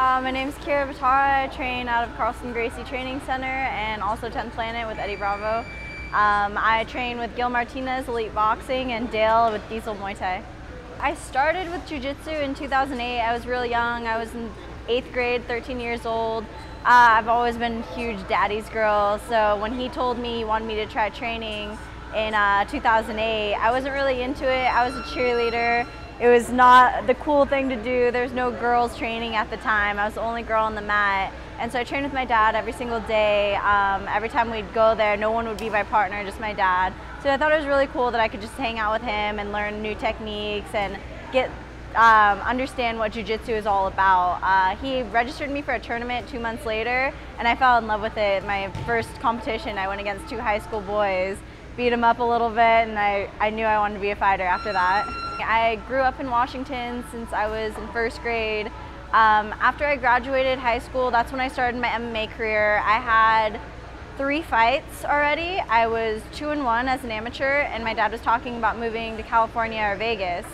Uh, my name is Kyra Batara. I train out of Carlson Gracie Training Center and also 10th Planet with Eddie Bravo. Um, I train with Gil Martinez, Elite Boxing, and Dale with Diesel Muay Thai. I started with Jiu Jitsu in 2008. I was really young. I was in eighth grade, 13 years old. Uh, I've always been huge daddy's girl, so when he told me he wanted me to try training in uh, 2008, I wasn't really into it. I was a cheerleader. It was not the cool thing to do. There was no girls training at the time. I was the only girl on the mat. And so I trained with my dad every single day. Um, every time we'd go there, no one would be my partner, just my dad. So I thought it was really cool that I could just hang out with him and learn new techniques and get um, understand what jujitsu is all about. Uh, he registered me for a tournament two months later, and I fell in love with it. My first competition, I went against two high school boys, beat them up a little bit, and I, I knew I wanted to be a fighter after that. I grew up in Washington since I was in first grade. Um, after I graduated high school, that's when I started my MMA career. I had three fights already. I was two and one as an amateur, and my dad was talking about moving to California or Vegas.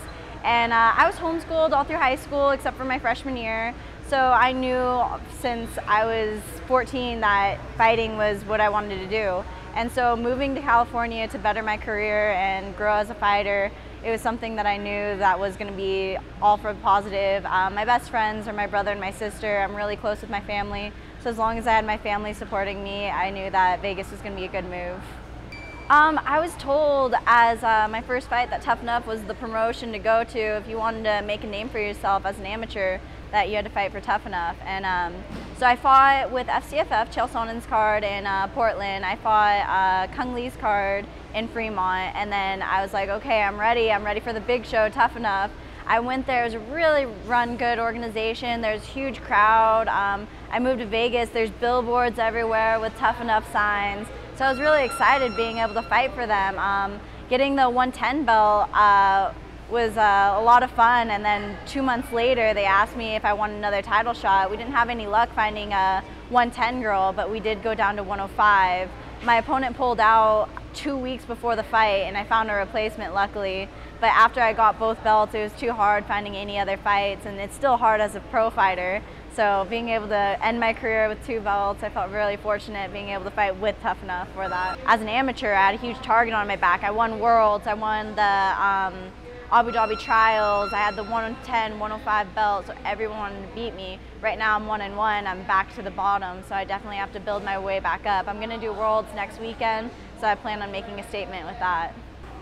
And uh, I was homeschooled all through high school except for my freshman year. So I knew since I was 14 that fighting was what I wanted to do. And so moving to California to better my career and grow as a fighter it was something that I knew that was going to be all for the positive. Um, my best friends are my brother and my sister. I'm really close with my family. So as long as I had my family supporting me, I knew that Vegas was going to be a good move. Um, I was told as uh, my first fight that Tuff-N-Uff was the promotion to go to if you wanted to make a name for yourself as an amateur that you had to fight for Tuff-N-Uff. And um, so I fought with FCFF, Chael Sonnen's card in uh, Portland. I fought uh, Cung Le's card in Fremont. And then I was like, okay, I'm ready. I'm ready for the big show, Tuff-N-Uff. I went there. It was a really run good organization. There's huge crowd. Um, I moved to Vegas. There's billboards everywhere with Tuff-N-Uff signs. So I was really excited being able to fight for them. Um, getting the 110 belt uh, was uh, a lot of fun. And then two months later, they asked me if I wanted another title shot. We didn't have any luck finding a 110 girl, but we did go down to 105. My opponent pulled out two weeks before the fight, and I found a replacement, luckily. But after I got both belts, it was too hard finding any other fights, and it's still hard as a pro fighter. So being able to end my career with two belts, I felt really fortunate being able to fight with Tuff-N-Uff for that. As an amateur, I had a huge target on my back. I won Worlds, I won the um, Abu Dhabi trials. I had the 110, 105 belt, so everyone wanted to beat me. Right now I'm one and one, I'm back to the bottom, so I definitely have to build my way back up. I'm gonna do Worlds next weekend, so I plan on making a statement with that.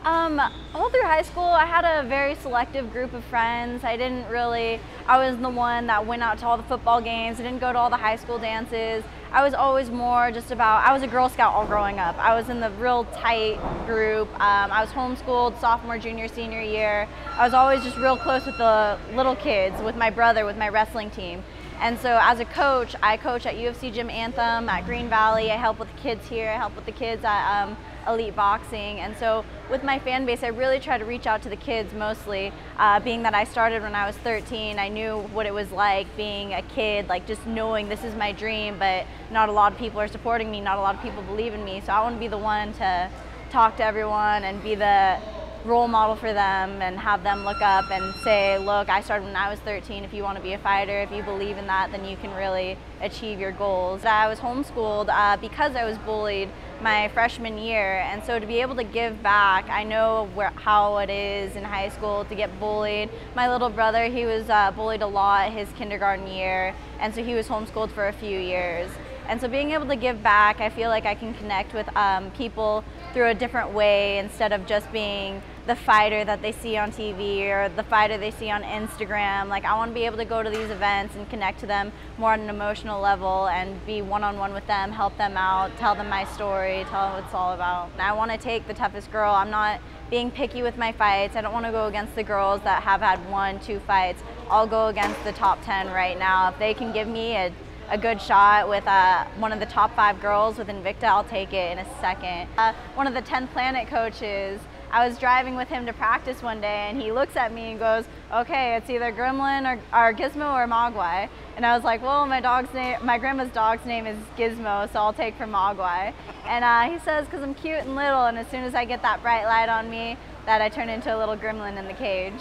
Um, all through high school, I had a very selective group of friends. I didn't really, I was the one that went out to all the football games. I didn't go to all the high school dances. I was always more just about, I was a Girl Scout all growing up. I was in the real tight group. Um, I was homeschooled sophomore, junior, senior year. I was always just real close with the little kids, with my brother, with my wrestling team. And so as a coach, I coach at UFC Gym Anthem at Green Valley. I help with the kids here. I help with the kids at um, Elite Boxing. And so with my fan base, I really try to reach out to the kids mostly. Uh, being that I started when I was 13, I knew what it was like being a kid, like just knowing this is my dream, but not a lot of people are supporting me, not a lot of people believe in me. So I want to be the one to talk to everyone and be the role model for them and have them look up and say, look, I started when I was 13. If you want to be a fighter, if you believe in that, then you can really achieve your goals. I was homeschooled uh, because I was bullied my freshman year, and so to be able to give back, I know where, how it is in high school to get bullied. My little brother, he was uh, bullied a lot his kindergarten year, and so he was homeschooled for a few years. And so being able to give back, I feel like I can connect with um, people through a different way instead of just being the fighter that they see on TV or the fighter they see on Instagram. Like I want to be able to go to these events and connect to them more on an emotional level and be one-on-one -on -one with them, help them out, tell them my story, tell them what it's all about. I want to take the toughest girl. I'm not being picky with my fights. I don't want to go against the girls that have had one, two fights. I'll go against the top 10 right now. If they can give me a a good shot with uh, one of the top five girls with Invicta, I'll take it in a second. Uh, one of the 10th Planet coaches I was driving with him to practice one day and he looks at me and goes, okay, it's either Gremlin or, or Gizmo or Mogwai. And I was like, well, my dog's name, my grandma's dog's name is Gizmo, so I'll take for Mogwai. And uh, he says, because I'm cute and little, and as soon as I get that bright light on me, that I turn into a little gremlin in the cage.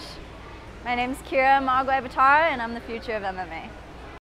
My name's Kyra Mogwai Batara, and I'm the future of MMA.